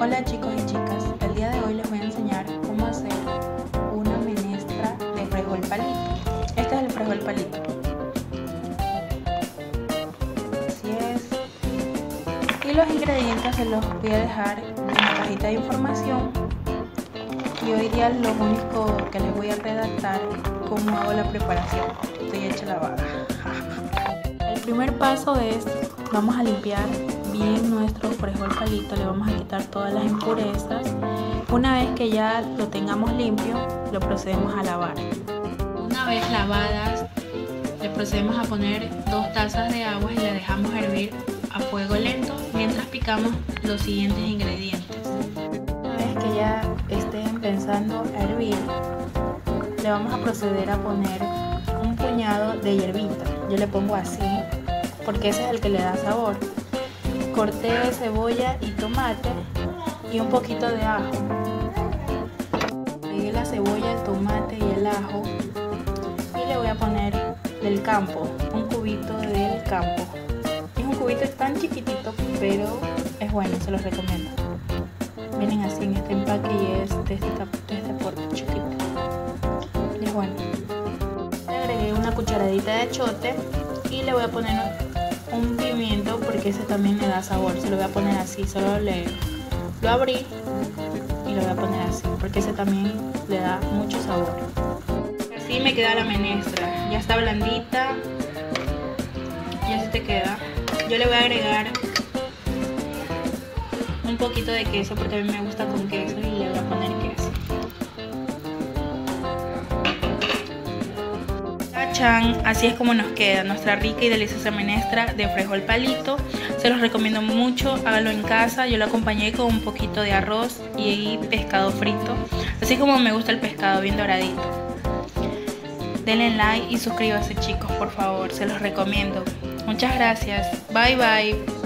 Hola chicos y chicas, el día de hoy les voy a enseñar cómo hacer una menestra de frijol palito. Este es el frijol palito. Así es. Y los ingredientes se los voy a dejar en la cajita de información. Y hoy día lo único que les voy a redactar es cómo hago la preparación. Estoy hecha la vaga. El primer paso es, vamos a limpiar bien nuestro le vamos a quitar todas las impurezas. Una vez que ya lo tengamos limpio, lo procedemos a lavar. Una vez lavadas, le procedemos a poner dos tazas de agua y le dejamos hervir a fuego lento mientras picamos los siguientes ingredientes. Una vez que ya estén pensando a hervir, le vamos a proceder a poner un puñado de hierbita. Yo le pongo así porque ese es el que le da sabor corté cebolla y tomate y un poquito de ajo. Pegué la cebolla, el tomate y el ajo y le voy a poner del campo, un cubito del campo. Es un cubito tan chiquitito, pero es bueno, se los recomiendo. Vienen así en este empaque y es de este, de este porte chiquito. Es bueno. Le agregué una cucharadita de chote y le voy a poner un pimiento porque ese también le da sabor. Se lo voy a poner así, solo le lo abrí y lo voy a poner así porque ese también le da mucho sabor. Así me queda la menestra. Ya está blandita. Y así te queda. Yo le voy a agregar un poquito de queso porque a mí me gusta con queso y le voy a poner queso. Así es como nos queda nuestra rica y deliciosa menestra de frijol palito. Se los recomiendo mucho, háganlo en casa. Yo lo acompañé con un poquito de arroz y pescado frito, así como me gusta el pescado bien doradito. Denle like y suscríbase chicos, por favor, se los recomiendo. Muchas gracias. Bye bye.